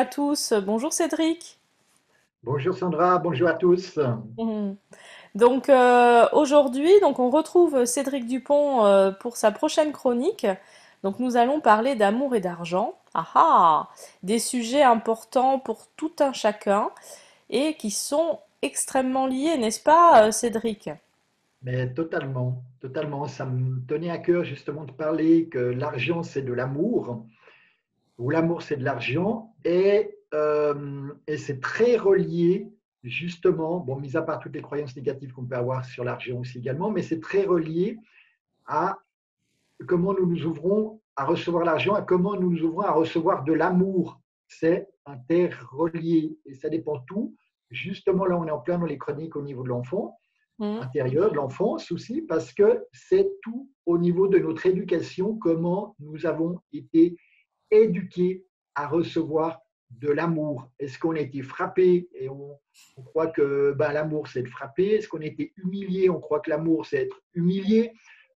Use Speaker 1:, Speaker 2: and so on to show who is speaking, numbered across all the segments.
Speaker 1: à tous, bonjour Cédric.
Speaker 2: Bonjour Sandra, bonjour à tous.
Speaker 1: Mhm. Donc euh, aujourd'hui, donc on retrouve Cédric Dupont euh, pour sa prochaine chronique. Donc nous allons parler d'amour et d'argent. Ah ah, des sujets importants pour tout un chacun et qui sont extrêmement liés, n'est-ce pas, euh, Cédric?
Speaker 2: Mais totalement, totalement. Ça me tenait à cœur justement de parler que l'argent c'est de l'amour, ou l'amour c'est de l'argent, et, euh, et c'est très relié justement, bon, mis à part toutes les croyances négatives qu'on peut avoir sur l'argent aussi également, mais c'est très relié à comment nous nous ouvrons à recevoir l'argent et comment nous nous ouvrons à recevoir de l'amour. C'est interrelié et ça dépend tout. Justement, là, on est en plein dans les chroniques au niveau de l'enfant,
Speaker 1: Mhm.
Speaker 2: intérieur, de l'enfance aussi, parce que c'est tout au niveau de notre éducation, comment nous avons été éduqués à recevoir de l'amour. Est-ce qu'on a été frappé et on, croit que ben, l'amour c'est de frapper? Est-ce qu'on a été humilié? On croit que l'amour c'est être humilié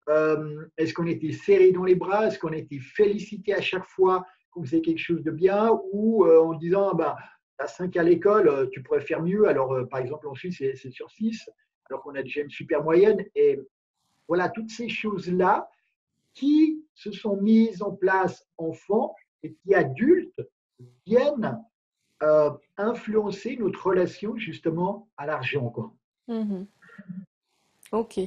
Speaker 2: Euh, Est-ce qu'on a été serré dans les bras? Est-ce qu'on a été félicité à chaque fois qu'on faisait quelque chose de bien? Ou euh, en disant ben, tu as 5 à l'école, euh, tu pourrais faire mieux. Alors par exemple en Suisse c'est sur 6 alors qu'on a déjà une super moyenne. Et voilà, toutes ces choses-là qui se sont mises en place enfant et qui adultes viennent euh, influencer notre relation justement à l'argent.
Speaker 1: Mhm. Ok.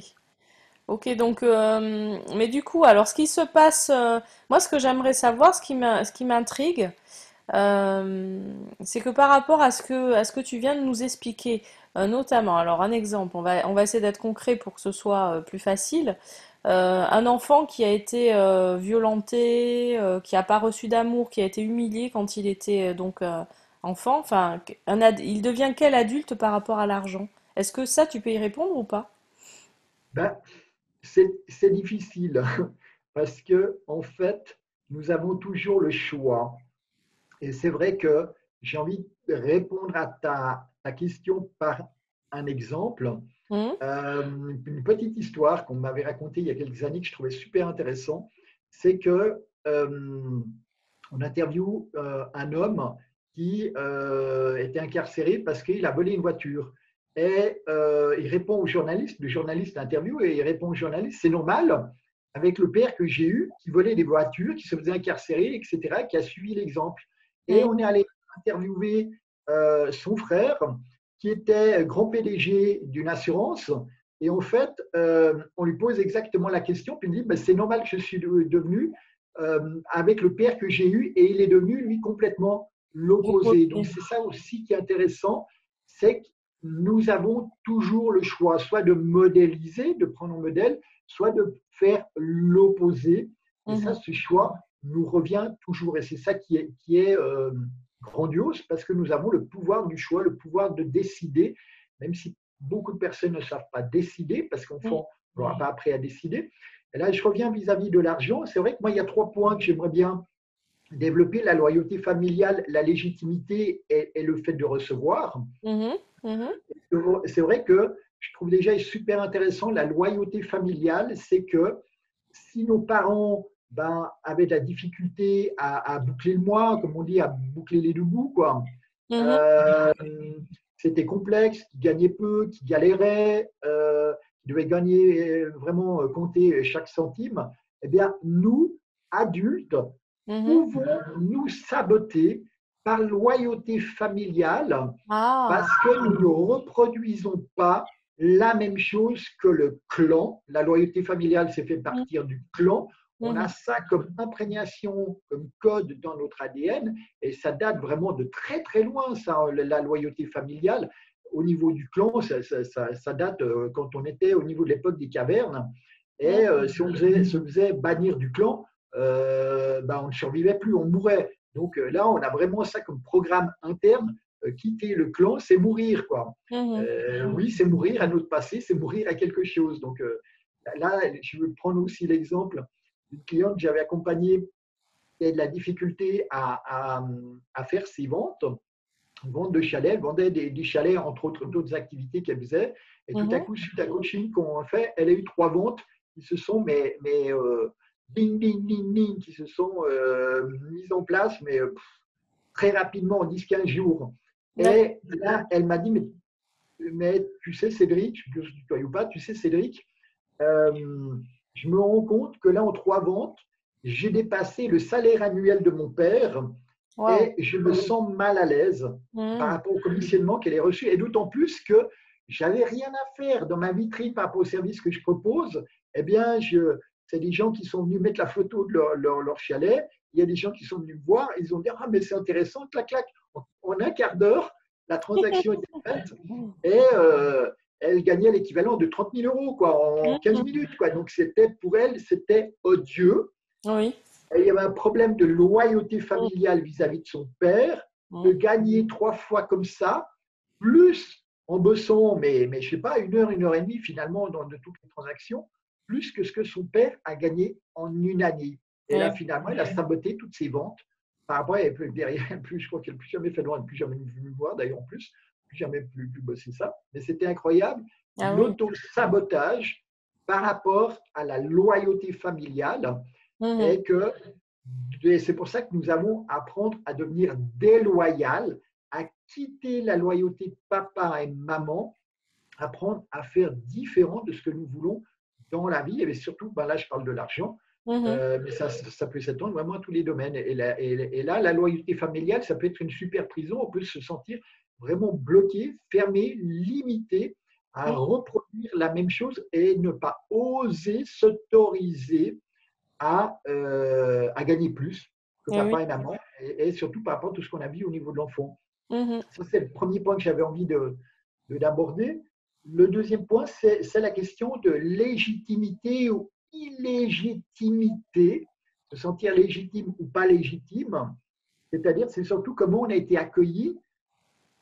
Speaker 1: Ok, donc, euh, mais du coup, alors ce qui se passe, euh, moi ce que j'aimerais savoir, ce qui m'intrigue, c'est que par rapport à ce que, à ce que tu viens de nous expliquer, notamment, alors un exemple, on va, on va essayer d'être concret pour que ce soit plus facile. Euh, un enfant qui a été euh, violenté, euh, qui n'a pas reçu d'amour, qui a été humilié quand il était donc enfant, enfin, il devient quel adulte par rapport à l'argent? Est-ce que ça, tu peux y répondre ou pas?
Speaker 2: Ben, c'est difficile parce que en fait, nous avons toujours le choix. Et c'est vrai que j'ai envie de répondre à ta question par un exemple.
Speaker 1: Hmm
Speaker 2: Euh, une petite histoire qu'on m'avait racontée il y a quelques années que je trouvais super intéressant, c'est que euh, on interviewe euh, un homme qui était incarcéré parce qu'il a volé une voiture. Et il répond au journaliste, le journaliste interview et il répond au journaliste, c'est normal, avec le père que j'ai eu, qui volait des voitures, qui se faisait incarcérer, etc., qui a suivi l'exemple. Et
Speaker 1: hmm
Speaker 2: on est allé interviewer son frère, qui était grand PDG d'une assurance. Et en fait, euh, on lui pose exactement la question, puis il dit, ben, c'est normal que je suis de- devenu euh, avec le père que j'ai eu, et il est devenu, lui, complètement l'opposé. Donc c'est ça aussi qui est intéressant, c'est que nous avons toujours le choix, soit de modéliser, de prendre en modèle, soit de faire l'opposé. Et ça,
Speaker 1: Mhm.
Speaker 2: ce choix nous revient toujours. Et c'est ça qui est, qui est euh, grandiose parce que nous avons le pouvoir du choix, le pouvoir de décider, même si beaucoup de personnes ne savent pas décider parce qu'en
Speaker 1: Mhm.
Speaker 2: fond, on n'aura pas appris à décider. Et là, je reviens vis-à-vis de l'argent. C'est vrai que moi, il y a trois points que j'aimerais bien développer la loyauté familiale, la légitimité et, et le fait de recevoir.
Speaker 1: Mhm, mhm,
Speaker 2: C'est vrai que je trouve déjà super intéressant la loyauté familiale, c'est que si nos parents ben, avaient de la difficulté à, à boucler le mois, comme on dit, à boucler les deux bouts, quoi,
Speaker 1: mhm,
Speaker 2: euh, c'était complexe, qui gagnaient peu, qui galéraient, euh, qui devaient gagner euh, vraiment euh, compter chaque centime, eh bien, nous, adultes,
Speaker 1: mhm.
Speaker 2: pouvons nous saboter par loyauté familiale
Speaker 1: Ah,
Speaker 2: parce que nous ne reproduisons pas la même chose que le clan? La loyauté familiale, c'est fait
Speaker 1: mhm,
Speaker 2: partir du clan. On a
Speaker 1: mhm,
Speaker 2: ça comme imprégnation, comme code dans notre ADN, et ça date vraiment de très très loin, ça, la loyauté familiale. Au niveau du clan, ça, ça- ça- ça date euh, quand on était au niveau de l'époque des cavernes. Et
Speaker 1: mhm,
Speaker 2: euh, si on faisait- se faisait bannir du clan, euh, ben, on ne survivait plus, on mourait. Donc euh, là, on a vraiment ça comme programme interne. Quitter le clan, c'est mourir, quoi.
Speaker 1: mhm,
Speaker 2: oui, c'est mourir à notre passé, c'est mourir à quelque chose. Donc là, je veux prendre aussi l'exemple d'une cliente que j'avais accompagnée qui a de la difficulté à, à- à faire ses ventes, vente de chalets, elle vendait des, des chalets, entre autres d'autres activités qu'elle faisait. Et tout à
Speaker 1: mhm.
Speaker 2: coup, suite à coaching qu'on a fait, elle a eu trois ventes qui se sont, mais, mais euh, ding, ding, ding, ding, qui se sont euh, mises en place, mais euh, très rapidement, en 10-15 jours. Et là, elle m'a dit, mais, mais, tu sais, Cédric, je ne ou pas, tu sais, Cédric, euh, je me rends compte que là, en trois ventes, j'ai dépassé le salaire annuel de mon père et je me sens mal à l'aise mmh. par rapport au commissionnement qu'elle a reçu. Et d'autant plus que j'avais rien à faire dans ma vitrine par rapport au service que je propose. Eh bien, je, c'est des gens qui sont venus mettre la photo de leur, leur, chalet. Il y a des gens qui sont venus me voir. Ils ont dit Ah, mais c'est intéressant, clac, clac. En un quart d'heure, la transaction était faite et euh, elle gagnait l'équivalent de 30 000 euros quoi, en 15 mmh. minutes. Quoi. Donc, c'était pour elle, c'était odieux.
Speaker 1: Oui.
Speaker 2: Et il y avait un problème de loyauté familiale vis-à-vis de son père, de gagner trois fois comme ça, plus en bossant, mais, mais je ne sais pas, une heure, une heure et demie finalement dans de toutes les transactions, plus que ce que son père a gagné en une année. Et là, finalement, il a saboté toutes ses ventes. Après, derrière, plus, je crois qu'elle n'a plus jamais fait de vente, plus jamais voir d'ailleurs en plus, plus jamais plus, plus bosser ça. Mais c'était incroyable. Ah L'auto-sabotage par rapport à la loyauté familiale mmh et que c'est pour ça que nous allons apprendre à devenir déloyal, à quitter la loyauté de papa et maman, apprendre à faire différent de ce que nous voulons dans la vie, et surtout, ben là je parle de l'argent, mmh euh, mais ça, ça peut s'étendre vraiment à tous les domaines. Et, là, la loyauté familiale, ça peut être une super prison, on peut se sentir vraiment bloqué, fermé, limité à reproduire la même chose et ne pas oser s'autoriser à, euh, à, gagner plus que eh papa et maman, et, surtout par rapport à tout ce qu'on a vu au niveau de l'enfant. Mmh ça, c'est le premier point que j'avais envie d'aborder. De, d'aborder le deuxième point, c'est la question de légitimité ou illégitimité, se sentir légitime ou pas légitime. C'est-à-dire, c'est surtout comment on a été accueilli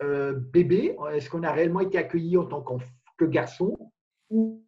Speaker 2: euh, bébé. Est-ce qu'on a réellement été accueilli en tant que garçon ou,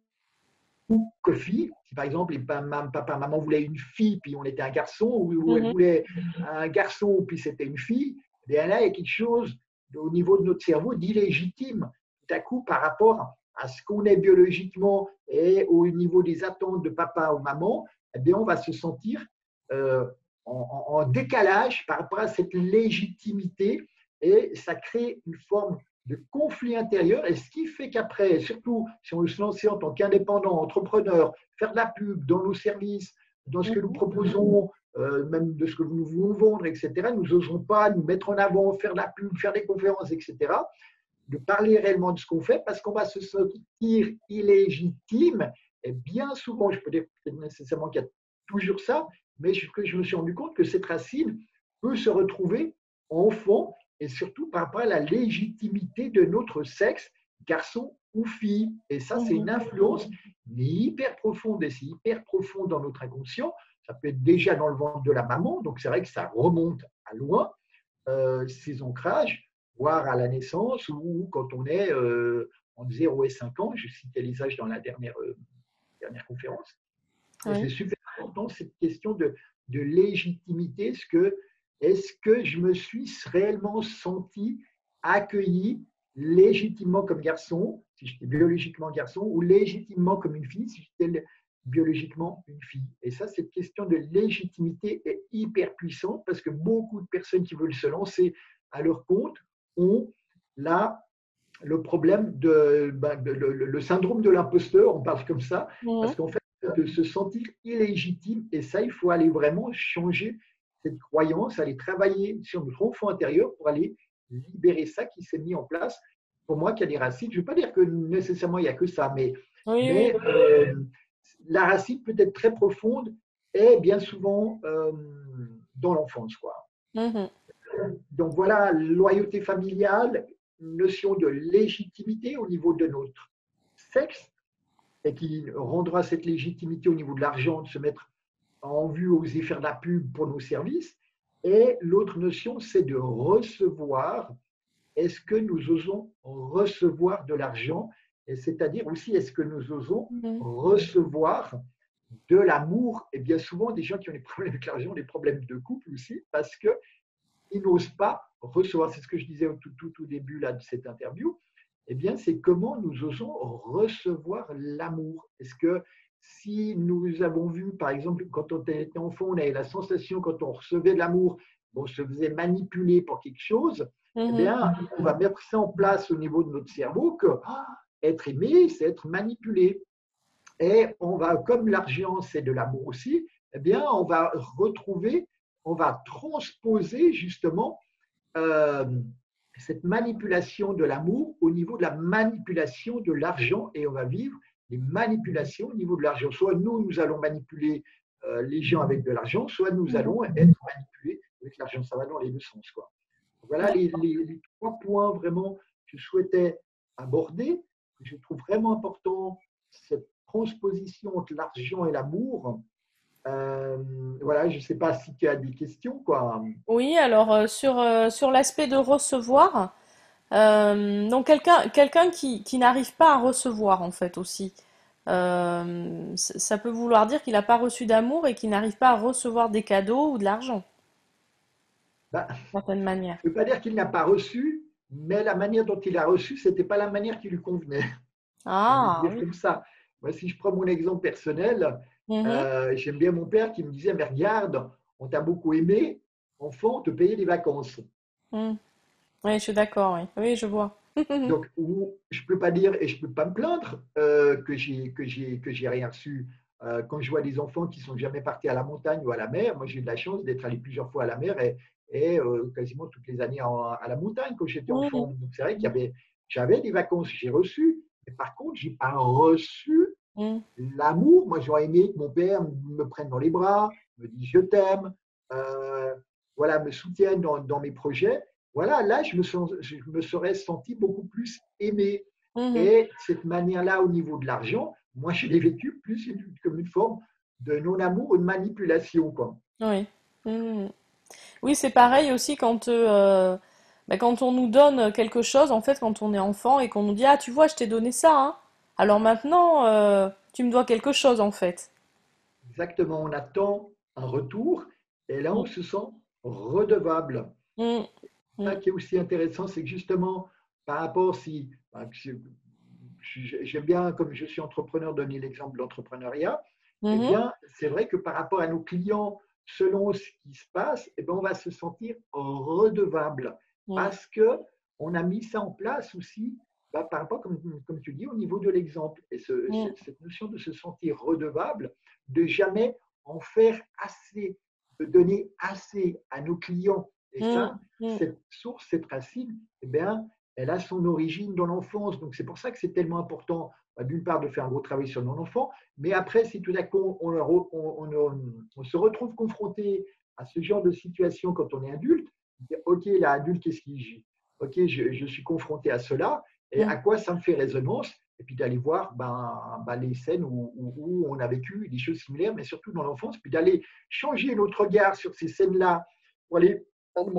Speaker 2: que fille? Si par exemple, papa, maman voulaient une fille, puis on était un garçon, ou, elle mhm. voulait un garçon, puis c'était une fille, eh bien là, il y a quelque chose au niveau de notre cerveau d'illégitime tout à coup par rapport à ce qu'on est biologiquement et au niveau des attentes de papa ou maman, eh bien, on va se sentir euh, en, décalage par rapport à cette légitimité et ça crée une forme de conflit intérieur. Et ce qui fait qu'après, surtout si on veut se lancer en tant qu'indépendant, entrepreneur, faire de la pub dans nos services, dans ce que nous proposons, euh, même de ce que nous voulons vendre, etc., nous n'oserons pas nous mettre en avant, faire de la pub, faire des conférences, etc de parler réellement de ce qu'on fait parce qu'on va se sentir illégitime. Et bien souvent, je peux dire nécessairement qu'il y a toujours ça, mais je, je me suis rendu compte que cette racine peut se retrouver enfant et surtout par rapport à la légitimité de notre sexe, garçon ou fille. Et ça, c'est une influence hyper profonde et c'est hyper profond dans notre inconscient. Ça peut être déjà dans le ventre de la maman, donc c'est vrai que ça remonte à loin, euh, ces ancrages voire à la naissance ou quand on est euh, en 0 et 5 ans. Je citais les âges dans la dernière, euh, dernière conférence. C'est super important cette question de, de légitimité. Est-ce que, est que je me suis réellement senti accueilli légitimement comme garçon, si j'étais biologiquement garçon, ou légitimement comme une fille, si j'étais biologiquement une fille? Et ça, cette question de légitimité est hyper puissante parce que beaucoup de personnes qui veulent se lancer à leur compte ont là le problème de, ben, le, syndrome de l'imposteur, on parle comme ça, parce qu'en fait, de se sentir illégitime, et ça, il faut aller vraiment changer cette croyance, aller travailler sur notre enfant intérieur pour aller libérer ça qui s'est mis en place. Pour moi, qui a des racines, je ne veux pas dire que nécessairement il n'y a que ça, mais, euh, la racine peut être très profonde et bien souvent euh, dans l'enfance. quoi. Mm-hmm donc voilà, loyauté familiale, notion de légitimité au niveau de notre sexe, et qui rendra cette légitimité au niveau de l'argent, de se mettre en vue, oser faire de la pub pour nos services. Et l'autre notion, c'est de recevoir. Est-ce que nous osons recevoir de l'argent? Et c'est-à-dire aussi, est-ce que nous osons recevoir de l'amour? Et bien souvent, des gens qui ont des problèmes avec l'argent ont des problèmes de couple aussi, parce que ils n'osent pas recevoir, c'est ce que je disais au tout, tout, début là, de cette interview, eh bien, c'est comment nous osons recevoir l'amour. Est-ce que si nous avons vu, par exemple, quand on était enfant, on avait la sensation, quand on recevait de l'amour, on se faisait manipuler pour quelque chose, eh
Speaker 1: Mhm.
Speaker 2: bien, on va mettre ça en place au niveau de notre cerveau que ah, être aimé, c'est être manipulé. Et on va, comme l'argent, c'est de l'amour aussi, eh bien, on va retrouver, on va transposer justement euh, cette manipulation de l'amour au niveau de la manipulation de l'argent et on va vivre des manipulations au niveau de l'argent. Soit nous, nous allons manipuler euh, les gens avec de l'argent, soit nous allons être manipulés avec l'argent. Ça va dans les deux sens. Quoi. Voilà les, les, les trois points vraiment que je souhaitais aborder, que je trouve vraiment important, cette transposition entre l'argent et l'amour. Euh, voilà, je ne sais pas si tu as des questions. Quoi.
Speaker 1: Oui, alors euh, sur, sur l'aspect de recevoir, euh, donc quelqu'un quelqu'un qui, qui n'arrive pas à recevoir en fait aussi. Euh, ça peut vouloir dire qu'il n'a pas reçu d'amour et qu'il n'arrive pas à recevoir des cadeaux ou de l'argent, d'une certaine manière.
Speaker 2: je ne veux pas dire qu'il n'a pas reçu, mais la manière dont il a reçu, ce n'était pas la manière qui lui convenait.
Speaker 1: Ah,
Speaker 2: dire
Speaker 1: oui.
Speaker 2: comme ça. Moi, si je prends mon exemple personnel,
Speaker 1: Mhm,
Speaker 2: euh, j'aime bien mon père qui me disait, mais regarde, on t'a beaucoup aimé, enfant, on te payait des vacances.
Speaker 1: mhm. Oui, je suis d'accord, oui. Oui, je vois.
Speaker 2: Donc, où je ne peux pas dire et je ne peux pas me plaindre euh, que j'ai que j'ai que j'ai rien reçu. Euh, quand je vois des enfants qui sont jamais partis à la montagne ou à la mer, moi j'ai eu de la chance d'être allé plusieurs fois à la mer et, et euh, quasiment toutes les années en- à la montagne quand j'étais enfant. Donc c'est vrai qu'il y avait, j'avais des vacances, j'ai reçu, mais par contre j'ai pas reçu
Speaker 1: mhm,
Speaker 2: l'amour. Moi j'aurais aimé que mon père me prenne dans les bras, me dise je t'aime, voilà, me soutienne dans, dans mes projets. Voilà, là je me, sens, je me serais senti beaucoup plus aimé.
Speaker 1: mhm.
Speaker 2: Et cette manière-là, au niveau de l'argent, moi, je l'ai vécu plus comme une forme de non-amour ou de manipulation. Quoi.
Speaker 1: Oui. Mhm. Oui, c'est pareil aussi quand, euh, bah, quand on nous donne quelque chose, en fait, quand on est enfant et qu'on nous dit, Ah, tu vois, je t'ai donné ça, hein. Alors maintenant, euh, tu me dois quelque chose, en fait.
Speaker 2: Exactement, on attend un retour et là, on
Speaker 1: Mm,
Speaker 2: se sent redevable.
Speaker 1: mm,
Speaker 2: Ça qui est aussi intéressant, c'est que justement, par rapport si. J'aime bien, comme je suis entrepreneur, donner l'exemple de l'entrepreneuriat. Eh
Speaker 1: mhm,
Speaker 2: bien, c'est vrai que par rapport à nos clients, selon ce qui se passe, eh bien, on va se sentir redevable
Speaker 1: mm,
Speaker 2: parce que on a mis ça en place aussi bah, par rapport, comme, comme tu dis, au niveau de l'exemple. Et ce-
Speaker 1: mm,
Speaker 2: cette notion de se sentir redevable, de jamais en faire assez, de donner assez à nos clients. Et
Speaker 1: mm,
Speaker 2: ça,
Speaker 1: mm.
Speaker 2: cette source, cette racine, eh bien, elle a son origine dans l'enfance. Donc, c'est pour ça que c'est tellement important, bah, d'une part, de faire un gros travail sur nos enfants, mais après, si tout d'un coup, on, on- on- se retrouve confronté à ce genre de situation quand on est adulte, OK, là, adulte, qu'est-ce qui. OK, je, je suis confronté à cela, et
Speaker 1: mm.
Speaker 2: à quoi ça me fait résonance? Et puis d'aller voir ben, ben, les scènes où, où- où on a vécu des choses similaires, mais surtout dans l'enfance, puis d'aller changer notre regard sur ces scènes-là pour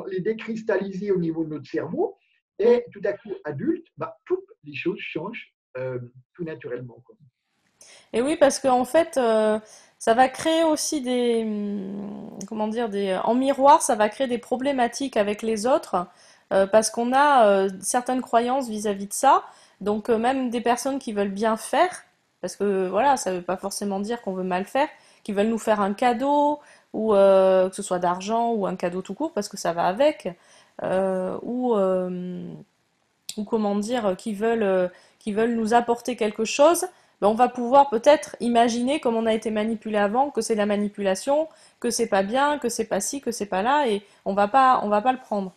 Speaker 2: les, décristalliser au niveau de notre cerveau. Et tout à coup, adulte, ben, toutes les choses changent euh, tout naturellement. quoi.
Speaker 1: Et oui, parce qu'en fait, euh, ça va créer aussi des, hum, comment dire, des, en miroir, ça va créer des problématiques avec les autres, euh, parce qu'on a certaines croyances vis-à-vis de ça. Donc même des personnes qui veulent bien faire, parce que voilà, ça veut pas forcément dire qu'on veut mal faire, qui veulent nous faire un cadeau ou euh, que ce soit d'argent ou un cadeau tout court, parce que ça va avec, euh, ou euh, ou comment dire, qui veulent, qui veulent nous apporter quelque chose, ben on va pouvoir peut-être imaginer, comme on a été manipulé avant, que c'est de la manipulation, que c'est pas bien, que c'est pas ci, que c'est pas là, et on va pas, on va pas le prendre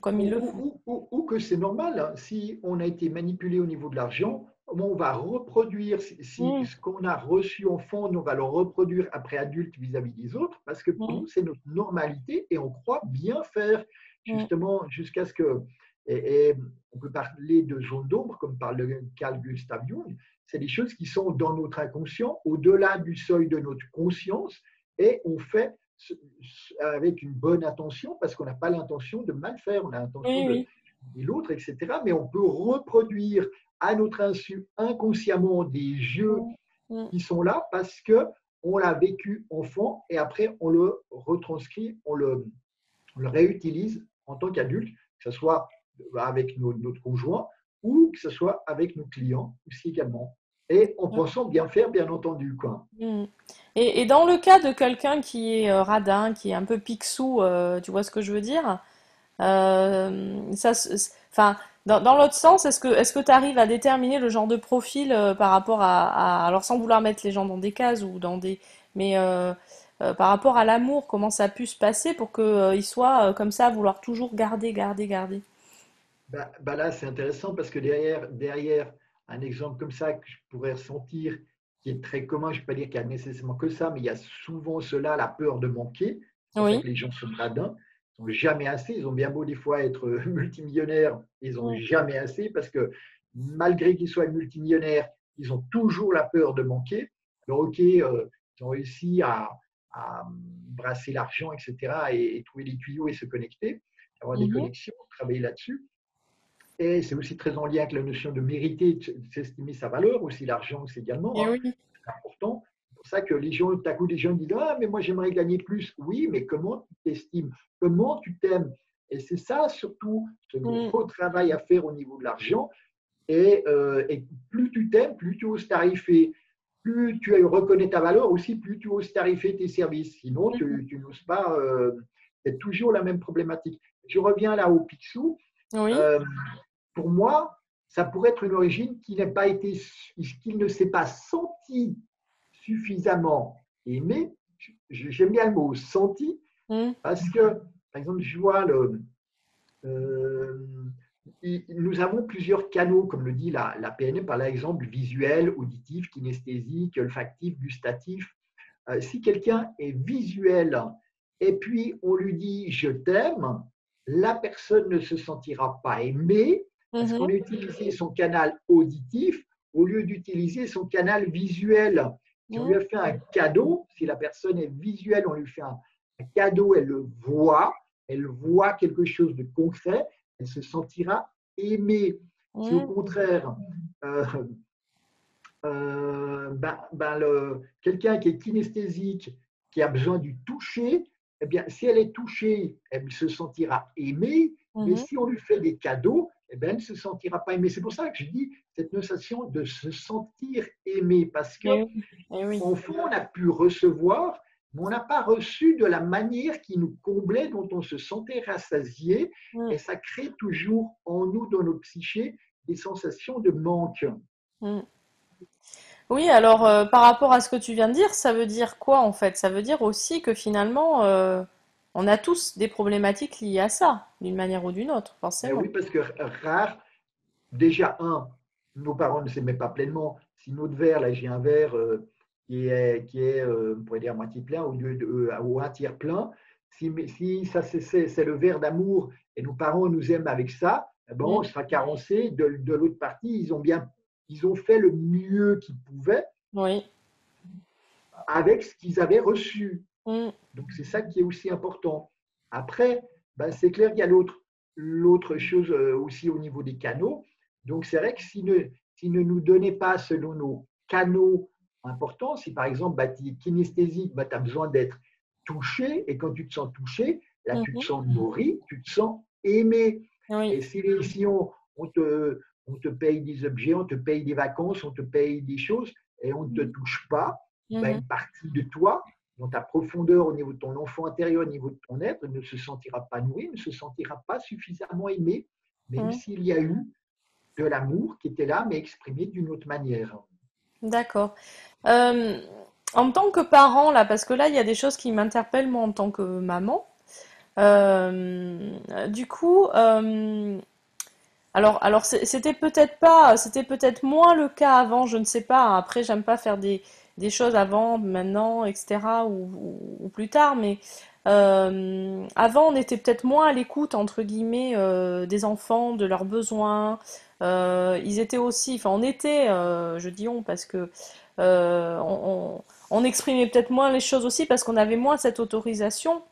Speaker 1: comme
Speaker 2: Ou,
Speaker 1: le
Speaker 2: ou- ou- ou que c'est normal, si on a été manipulé au niveau de l'argent, on va reproduire, si,
Speaker 1: Mmh,
Speaker 2: ce qu'on a reçu enfant, on va le reproduire après adulte vis-à-vis des autres, parce que pour
Speaker 1: mmh,
Speaker 2: nous, c'est notre normalité et on croit bien faire,
Speaker 1: mmh,
Speaker 2: justement, jusqu'à ce que. Et, et on peut parler de zone d'ombre, comme parle le Carl Gustav Jung, c'est des choses qui sont dans notre inconscient, au-delà du seuil de notre conscience, et on fait avec une bonne intention, parce qu'on n'a pas l'intention de mal faire, on a l'intention
Speaker 1: oui,
Speaker 2: de
Speaker 1: oui,
Speaker 2: et l'autre, etc. Mais on peut reproduire à notre insu inconsciemment des jeux qui sont là parce que on l'a vécu enfant et après on le retranscrit, on le, on le réutilise en tant qu'adulte, que ce soit avec nos- notre conjoint ou que ce soit avec nos clients aussi également. et en pensant bien faire, bien entendu. Quoi.
Speaker 1: Mm. Et, et dans le cas de quelqu'un qui est euh, radin, qui est un peu pixou, euh, tu vois ce que je veux dire? Euh, ça, enfin, dans, dans l'autre sens, est-ce que est-ce que tu arrives à déterminer le genre de profil euh, par rapport à, à- alors sans vouloir mettre les gens dans des cases ou dans des, mais euh, par rapport à l'amour, comment ça a pu se passer pour que euh, soit euh, comme ça, à vouloir toujours garder, garder, garder?
Speaker 2: Bah, bah là, c'est intéressant parce que derrière, derrière un exemple comme ça que je pourrais ressentir, qui est très commun, je ne vais pas dire qu'il y a nécessairement que ça, mais il y a souvent cela, la peur de manquer.
Speaker 1: Oui.
Speaker 2: que les gens sont radins. N'ont jamais assez. Ils ont bien beau des fois être multimillionnaires, ils n'ont jamais assez parce que malgré qu'ils soient multimillionnaires, ils ont toujours la peur de manquer. Alors, ok, euh, ils ont réussi à, à brasser l'argent, etc., et, et trouver les tuyaux et se connecter, avoir des
Speaker 1: Mhm.
Speaker 2: connexions, travailler là-dessus. Et c'est aussi très en lien avec la notion de mériter, de s'estimer sa valeur, aussi l'argent, c'est également
Speaker 1: Et
Speaker 2: hein,
Speaker 1: oui.
Speaker 2: c'est important. C'est pour ça que les gens, à coup, les gens disent Ah, mais moi j'aimerais gagner plus. Oui, mais comment tu t'estimes? Comment tu t'aimes? Et c'est ça surtout ce
Speaker 1: Mm.
Speaker 2: gros travail à faire au niveau de l'argent. Et, euh, et plus tu t'aimes, plus tu oses tarifer. Plus tu reconnais ta valeur aussi, plus tu oses tarifer tes services. Sinon, tu, tu n'oses pas. Euh, c'est toujours la même problématique. Je reviens là au Picsou.
Speaker 1: Oui.
Speaker 2: Euh, pour moi, ça pourrait être une origine qui n'a pas été, qu'il ne s'est pas senti suffisamment aimé. J'aime bien le mot senti
Speaker 1: Mm.
Speaker 2: parce que, par exemple, je vois le, euh, nous avons plusieurs canaux, comme le dit la, la PNL, par exemple visuel, auditif, kinesthésique, olfactif, gustatif. Euh, si quelqu'un est visuel et puis on lui dit je t'aime, la personne ne se sentira pas aimée parce qu'on
Speaker 1: Mhm.
Speaker 2: a utilisé son canal auditif au lieu d'utiliser son canal visuel. Si on lui a fait un cadeau, si la personne est visuelle, on lui fait un, un cadeau, elle le voit, elle voit quelque chose de concret, elle se sentira aimée. Si au contraire, euh, euh, ben, ben le- quelqu'un qui est kinesthésique, qui a besoin du toucher, eh bien, si elle est touchée, elle se sentira aimée, mais
Speaker 1: Mhm.
Speaker 2: si on lui fait des cadeaux, eh bien, elle ne se sentira pas aimée. C'est pour ça que je dis cette notion de se sentir aimé, parce que
Speaker 1: Eh oui. Eh oui.
Speaker 2: fond, on a pu recevoir, mais on n'a pas reçu de la manière qui nous comblait, dont on se sentait rassasié,
Speaker 1: Mm.
Speaker 2: et ça crée toujours en nous, dans nos psychés, des sensations de manque.
Speaker 1: Mm. Oui, alors euh, par rapport à ce que tu viens de dire, ça veut dire quoi en fait? Ça veut dire aussi que finalement, euh, on a tous des problématiques liées à ça, d'une manière ou d'une autre, forcément.
Speaker 2: oui, parce que rare, déjà, un, nos parents ne s'aimaient pas pleinement. Si notre verre, là j'ai un verre euh, qui est, qui est euh, on pourrait dire à moitié plein au lieu de, euh, ou un tiers plein, si, si ça c'est le verre d'amour et nos parents nous aiment avec ça, eh ben, on sera carencé. De, de l'autre partie, ils ont bien, ils ont fait le mieux qu'ils pouvaient
Speaker 1: Oui.
Speaker 2: avec ce qu'ils avaient reçu.
Speaker 1: Mm.
Speaker 2: Donc c'est ça qui est aussi important. Après, ben, c'est clair qu'il y a l'autre l'autre chose euh, aussi au niveau des canaux. Donc c'est vrai que s'ils ne, ne nous donnaient pas selon nos canaux importants, si par exemple bah, tu es kinesthésique, bah, tu as besoin d'être touché, et quand tu te sens touché, là tu te
Speaker 1: Mhm.
Speaker 2: sens nourri, tu te sens aimé.
Speaker 1: Oui.
Speaker 2: Et si, si on, on te, on te paye des objets, on te paye des vacances, on te paye des choses, et on ne te
Speaker 1: Mhm.
Speaker 2: touche pas, bah,
Speaker 1: Mhm.
Speaker 2: une partie de toi, dans ta profondeur, au niveau de ton enfant intérieur, au niveau de ton être, ne se sentira pas nourri, ne se sentira pas suffisamment aimé, même
Speaker 1: Mhm.
Speaker 2: s'il y a eu de l'amour qui était là, mais exprimé d'une autre manière.
Speaker 1: D'accord. Euh, en tant que parent, là, parce que là, il y a des choses qui m'interpellent, moi, en tant que maman. Euh, du coup, euh, Alors, alors c'était peut-être pas, c'était peut-être moins le cas avant, je ne sais pas. Après, j'aime pas faire des, des choses avant, maintenant, etc. ou plus tard, mais euh, avant, on était peut-être moins à l'écoute, entre guillemets, euh, des enfants, de leurs besoins. Euh, ils étaient aussi, enfin, on était, euh, je dis on, parce que euh, on, on- on exprimait peut-être moins les choses aussi parce qu'on avait moins cette autorisation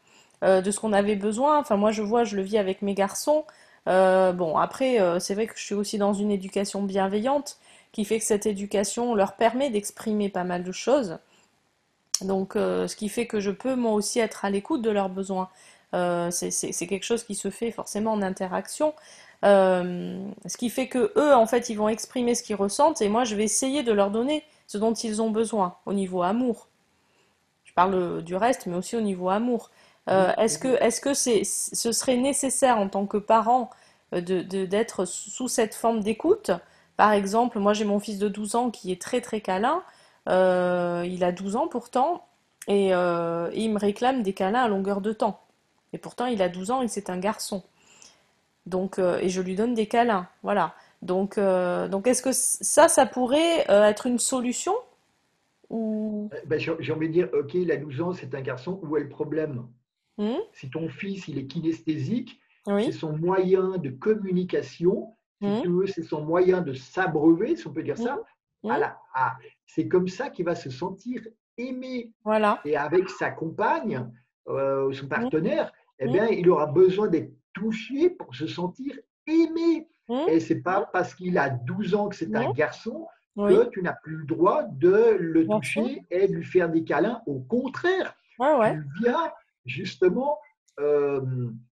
Speaker 1: euh, de ce qu'on avait besoin. Enfin, moi, je vois, je le vis avec mes garçons. Euh, bon, après, euh, c'est vrai que je suis aussi dans une éducation bienveillante qui fait que cette éducation leur permet d'exprimer pas mal de choses. Donc, euh, ce qui fait que je peux moi aussi être à l'écoute de leurs besoins. C'est quelque chose qui se fait forcément en interaction. Ce qui fait que eux, en fait, ils vont exprimer ce qu'ils ressentent et moi, je vais essayer de leur donner ce dont ils ont besoin au niveau amour. Je parle du reste, mais aussi au niveau amour. Euh, est-ce que, est-ce que c'est, ce serait nécessaire en tant que parent euh, de, de- d'être sous cette forme d'écoute? Par exemple, moi j'ai mon fils de 12 ans qui est très très câlin. Euh, il a 12 ans pourtant et, euh, et il me réclame des câlins à longueur de temps. Et pourtant il a 12 ans et c'est un garçon. Donc, euh, et je lui donne des câlins. Voilà. Donc, euh, donc est-ce que ça, ça pourrait euh, être une solution? Ou...
Speaker 2: Ben, j'ai j'ai envie de dire, OK, il a 12 ans, c'est un garçon, où est le problème?
Speaker 1: Hmm?
Speaker 2: Si ton fils, il est kinesthésique, c'est son moyen de communication, si
Speaker 1: Hmm?
Speaker 2: tu veux, c'est son moyen de s'abreuver, si on peut dire ça. À à- c'est comme ça qu'il va se sentir aimé.
Speaker 1: Voilà.
Speaker 2: Et avec sa compagne, euh, son partenaire, eh bien, il aura besoin d'être touché pour se sentir aimé. Et c'est pas parce qu'il a 12 ans que c'est un garçon
Speaker 1: Oui,
Speaker 2: que tu n'as plus le droit de le toucher et de lui faire des câlins. Au contraire,
Speaker 1: Ouais, ouais.
Speaker 2: tu viens justement euh,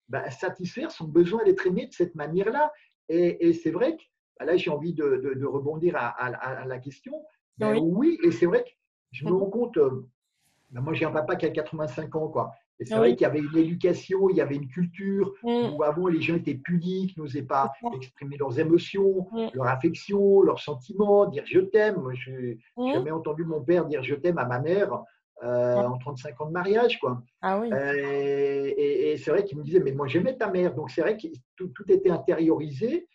Speaker 2: bah, satisfaire son besoin d'être aimé de cette manière-là. Et, et c'est vrai que bah, là, j'ai envie de, de- de rebondir à, à- à la question. Ben
Speaker 1: Oui.
Speaker 2: oui, et c'est vrai que je me
Speaker 1: Mhm.
Speaker 2: rends compte, euh, ben moi j'ai un papa qui a 85 ans, quoi. Et c'est vrai
Speaker 1: Oui.
Speaker 2: qu'il y avait une éducation, il y avait une culture
Speaker 1: Hmm
Speaker 2: où avant les gens étaient pudiques, n'osaient pas exprimer leurs émotions,
Speaker 1: Hmm
Speaker 2: leur affection, leurs sentiments, dire je t'aime. Je n'ai
Speaker 1: Hmm
Speaker 2: jamais entendu mon père dire je t'aime à ma mère euh, en 35 ans de mariage, quoi.
Speaker 1: ah oui.
Speaker 2: Euh, et, et c'est vrai qu'il me disait, mais moi j'aimais ta mère. Donc c'est vrai que tout, tout était intériorisé,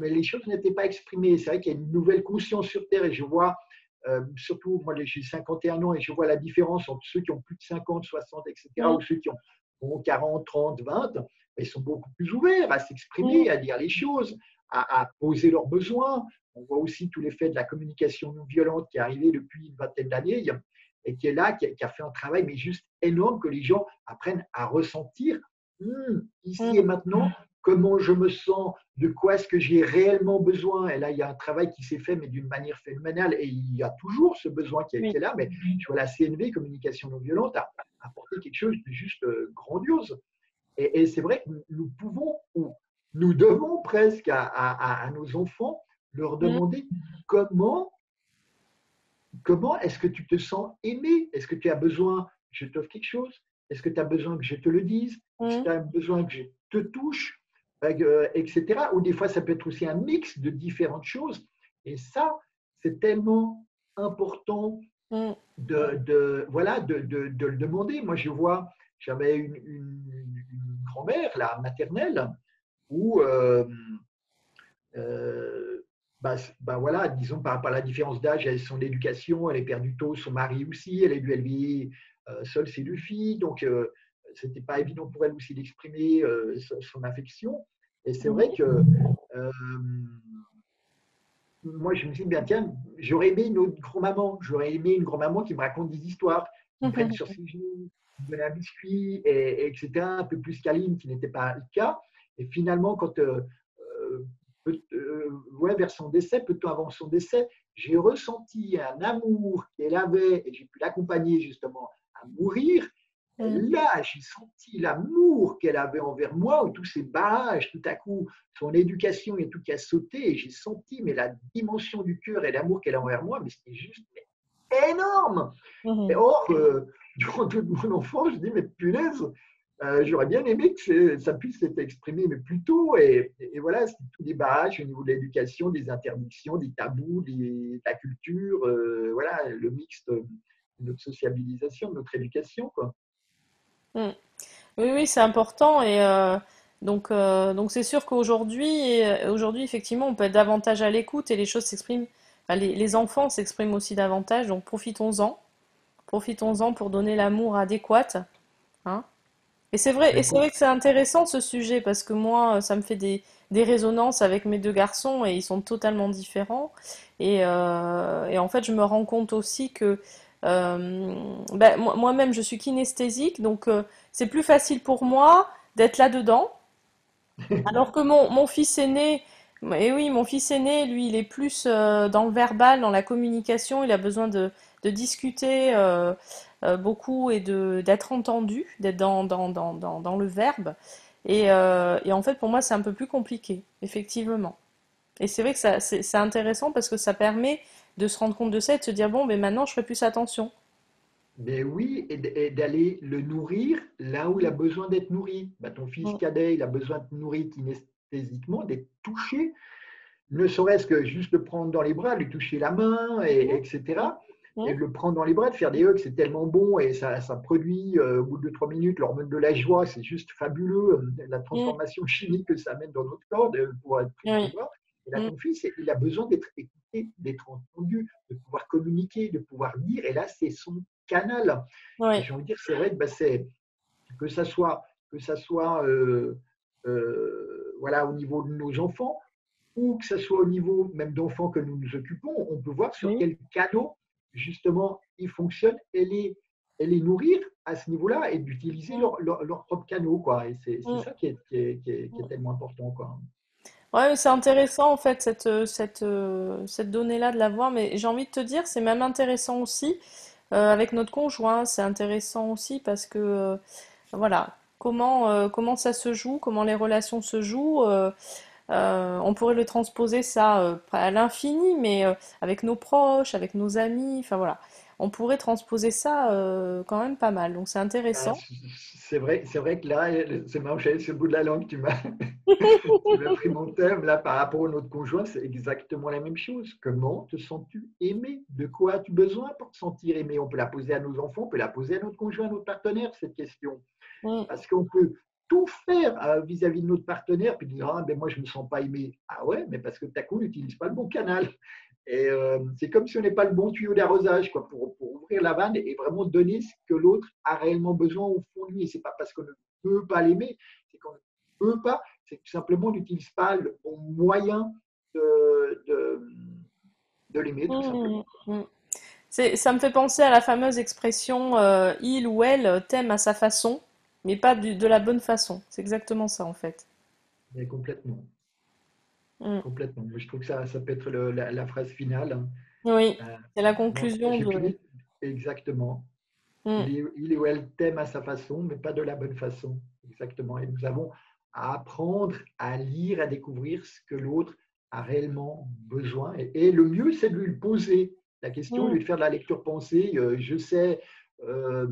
Speaker 2: mais les choses n'étaient pas exprimées. C'est vrai qu'il y a une nouvelle conscience sur Terre et je vois, euh, surtout moi j'ai 51 ans et je vois la différence entre ceux qui ont plus de 50, 60, etc. Ou ceux qui ont, ont 40, 30, 20. Ils sont beaucoup plus ouverts à s'exprimer, à dire les choses, à, à poser leurs besoins. On voit aussi tout l'effet de la communication non violente qui est arrivé depuis une vingtaine d'années et qui est là, qui a, qui a fait un travail mais juste énorme que les gens apprennent à ressentir Hum, ici et
Speaker 1: Hmm
Speaker 2: maintenant comment je me sens, de quoi est-ce que j'ai réellement besoin? Et là, il y a un travail qui s'est fait, mais d'une manière phénoménale. Et il y a toujours ce besoin qui est,
Speaker 1: Oui.
Speaker 2: qui est là. Mais je vois la CNV, communication non violente, a apporté quelque chose de juste euh, grandiose. Et, et c'est vrai que nous pouvons, ou nous devons presque à, à- à nos enfants leur
Speaker 1: Hmm
Speaker 2: demander comment Comment est-ce que tu te sens aimé? Est-ce que tu as besoin que je t'offre quelque chose? Est-ce que tu as besoin que je te le dise? Est-ce que
Speaker 1: Hmm
Speaker 2: tu as besoin que je te touche Euh, Etc. Ou des fois, ça peut être aussi un mix de différentes choses. Et ça, c'est tellement important
Speaker 1: Hmm
Speaker 2: de, de- voilà, de, de- de le demander. Moi, je vois, j'avais une, une- une grand-mère, la maternelle, où euh, euh, bah, bah voilà, disons par rapport à la différence d'âge et son éducation, elle est perdue tôt, son mari aussi, elle a dû élever euh, seule ses deux filles, donc euh, c'était pas évident pour elle aussi d'exprimer euh, son, affection. Et c'est vrai que euh, moi je me suis dit, bien tiens, j'aurais aimé une autre grand-maman, j'aurais aimé une grand-maman qui me raconte des histoires, qui me prenne sur ses genoux, qui donne un biscuit, et, et etc., un peu plus câline, qui n'était pas le cas. Et finalement, quand euh, ouais, vers son décès, peu de temps avant son décès, j'ai ressenti un amour qu'elle avait et j'ai pu l'accompagner justement à mourir. Et là, j'ai senti l'amour qu'elle avait envers moi, où tous ces barrages, tout à coup, son éducation et tout qui a sauté, et j'ai senti mais la dimension du cœur et l'amour qu'elle a envers moi, mais c'était juste mais énorme. Et or, euh, durant toute mon enfance, je dis, mais punaise, euh, j'aurais bien aimé que ça puisse être exprimé, mais plus tôt. Et, voilà, tous des barrages au niveau de l'éducation, des interdictions, des tabous, des- de la culture, euh, voilà, le mixte de notre sociabilisation, de notre éducation. Quoi.
Speaker 1: Hmm. Oui, oui, c'est important et euh, donc euh, donc c'est sûr qu'aujourd'hui euh, aujourd'hui effectivement on peut être davantage à l'écoute et les choses s'expriment les, les enfants s'expriment aussi davantage donc profitons-en profitons-en pour donner l'amour adéquat hein. Et c'est vrai et c'est vrai que c'est intéressant ce sujet parce que moi ça me fait des des résonances avec mes deux garçons et ils sont totalement différents. Et euh, et en fait je me rends compte aussi que euh, ben, moi- moi-même je suis kinesthésique donc euh, c'est plus facile pour moi d'être là-dedans. Alors que mon, mon fils aîné, et oui, mon fils aîné, lui, il est plus euh, dans le verbal, dans la communication, il a besoin de, de discuter euh, euh, beaucoup et de d'être entendu, d'être dans, dans, dans, dans, dans le verbe. Et, euh, et en fait, pour moi, c'est un peu plus compliqué, effectivement. Et c'est vrai que ça, c'est c'est intéressant parce que ça permet de se rendre compte de ça et de se dire, bon, ben maintenant, je ferai plus attention.
Speaker 2: Mais oui, et d'aller le nourrir là où il a besoin d'être nourri. Bah, ton fils cadet, il a besoin de nourrir kinesthésiquement, d'être touché, ne serait-ce que juste le prendre dans les bras, lui toucher la main, et, etc. Et
Speaker 1: mm,
Speaker 2: de le prendre dans les bras, de faire des hugs, c'est tellement bon et ça, ça produit euh, au bout de trois minutes l'hormone de la joie, c'est juste fabuleux, euh, la
Speaker 1: mm,
Speaker 2: transformation chimique que ça amène dans notre corps, de pouvoir être pris
Speaker 1: oui.
Speaker 2: Et là,
Speaker 1: mm,
Speaker 2: ton fils, il a besoin d'être écouté, d'être entendu, de pouvoir communiquer, de pouvoir dire, et là, c'est son canal.
Speaker 1: Oui,
Speaker 2: j'ai envie de dire, c'est vrai que bah, c'est, que ça soit, que ça soit euh, voilà, au niveau de nos enfants, ou que ce soit au niveau même d'enfants que nous nous occupons, on peut voir sur
Speaker 1: oui,
Speaker 2: quel canot, justement, ils fonctionnent et les, et les nourrir à ce niveau-là et d'utiliser
Speaker 1: mm,
Speaker 2: leur, leur, leur propre canot. Quoi. Et c'est
Speaker 1: mm,
Speaker 2: ça qui est, qui, est, qui, est, qui est tellement important. Quoi.
Speaker 1: Ouais, c'est intéressant en fait cette, euh, cette, euh, cette donnée-là de l'avoir, mais j'ai envie de te dire, c'est même intéressant aussi euh, avec notre conjoint, c'est intéressant aussi parce que euh, voilà, comment, euh, comment ça se joue, comment les relations se jouent, euh, on pourrait le transposer ça euh, à l'infini, mais euh, avec nos proches, avec nos amis, enfin voilà, on pourrait transposer ça quand même pas mal, donc c'est
Speaker 2: Ah,
Speaker 1: intéressant.
Speaker 2: C'est vrai, c'est vrai que là, c'est marrant, j'allais sur le bout de la langue, tu m'as tu m'as pris mon thème. Là, par rapport à notre conjoint, c'est exactement la même chose. Comment te sens-tu aimé? De quoi as-tu besoin pour te sentir aimé? On peut la poser à nos enfants, on peut la poser à notre conjoint, à notre partenaire, cette question. Parce qu'on peut tout faire euh, vis-à-vis de notre partenaire, puis dire, ah, ben moi, je ne me sens pas aimé. Ah ouais, mais parce que ta coup, n'utilise pas le bon canal. Et euh, c'est comme si on n'est pas le bon tuyau d'arrosage quoi, pour, pour ouvrir la vanne et vraiment donner ce que l'autre a réellement besoin au fond de lui. Et ce n'est pas parce qu'on ne peut pas l'aimer, c'est qu'on ne peut pas, c'est tout simplement on n'utilise pas le bon moyen de, de, de l'aimer, tout
Speaker 1: mm,
Speaker 2: simplement.
Speaker 1: mm. C'est, ça me fait penser à la fameuse expression euh, il ou elle t'aime à sa façon, mais pas du- de la bonne façon. C'est exactement ça en fait.
Speaker 2: Mais complètement,
Speaker 1: Mm.
Speaker 2: complètement. Je trouve que ça, ça peut être le- la, la phrase finale. hein.
Speaker 1: Oui,
Speaker 2: Euh,
Speaker 1: c'est la conclusion de.
Speaker 2: Exactement.
Speaker 1: Mm.
Speaker 2: Il, il ou elle t'aime à sa façon, mais pas de la bonne façon. Exactement. Et nous avons à apprendre à lire, à découvrir ce que l'autre a réellement besoin. Et, et le mieux, c'est de lui poser la question,
Speaker 1: Mm.
Speaker 2: de faire de la lecture pensée. euh, je sais, euh,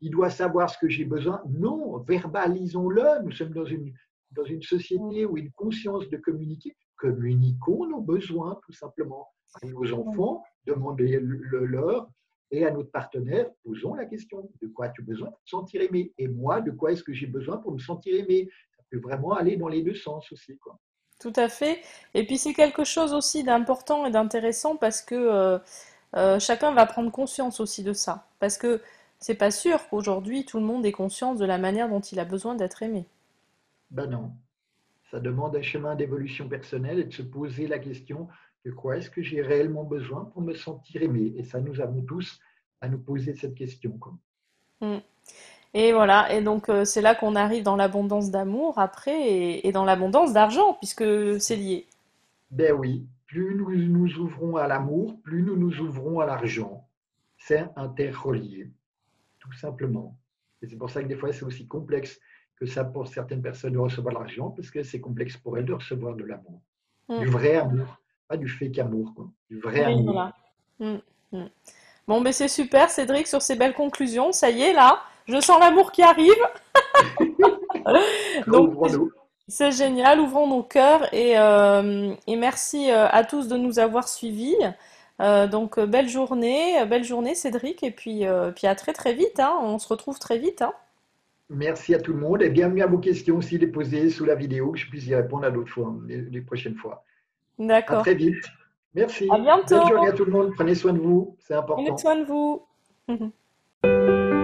Speaker 2: il doit savoir ce que j'ai besoin. Non, verbalisons-le. Nous sommes dans une, dans une société où une conscience de communiquer. Communiquons nos besoins, tout simplement. À nos enfants, demandez-le leur et à notre partenaire, posons la question de quoi as-tu besoin pour te sentir aimé? Et moi, de quoi est-ce que j'ai besoin pour me sentir aimé? Ça peut vraiment aller dans les deux sens aussi. Quoi.
Speaker 1: Tout à fait. Et puis c'est quelque chose aussi d'important et d'intéressant parce que euh, euh, chacun va prendre conscience aussi de ça. Parce que c'est pas sûr qu'aujourd'hui tout le monde ait conscience de la manière dont il a besoin d'être aimé.
Speaker 2: Ben non, ça demande un chemin d'évolution personnelle et de se poser la question de quoi est-ce que j'ai réellement besoin pour me sentir aimé Et ça, nous avons tous à nous poser cette question.
Speaker 1: Mm. Et voilà, et donc euh, c'est là qu'on arrive dans l'abondance d'amour après et, et dans l'abondance d'argent, puisque c'est lié.
Speaker 2: Ben oui, plus nous nous ouvrons à l'amour, plus nous nous ouvrons à l'argent. C'est interrelié, tout simplement. Et c'est pour ça que des fois, c'est aussi complexe que ça pour certaines personnes de recevoir l'argent, parce que c'est complexe pour elles de recevoir de l'amour.
Speaker 1: Mm.
Speaker 2: Du vrai amour, pas du fake amour, quoi. du vrai
Speaker 1: Oui,
Speaker 2: amour.
Speaker 1: voilà. Mm. Mm. Bon, ben c'est super, Cédric, sur ces belles conclusions. Ça y est, là, je sens l'amour qui arrive. Donc. C'est génial, ouvrons nos cœurs et, euh, et merci euh, à tous de nous avoir suivis. Euh, donc, euh, belle journée, euh, belle journée, Cédric, et puis, puis à très très vite, hein. On se retrouve très vite, hein.
Speaker 2: Merci à tout le monde et bienvenue à vos questions aussi les poser sous la vidéo, que je puisse y répondre à d'autres fois, les, les prochaines fois. À
Speaker 1: D'accord.
Speaker 2: très vite.
Speaker 1: À
Speaker 2: Merci. Belle
Speaker 1: bientôt.
Speaker 2: journée à tout le monde. Prenez soin de vous, c'est
Speaker 1: Prenez
Speaker 2: important.
Speaker 1: soin de vous.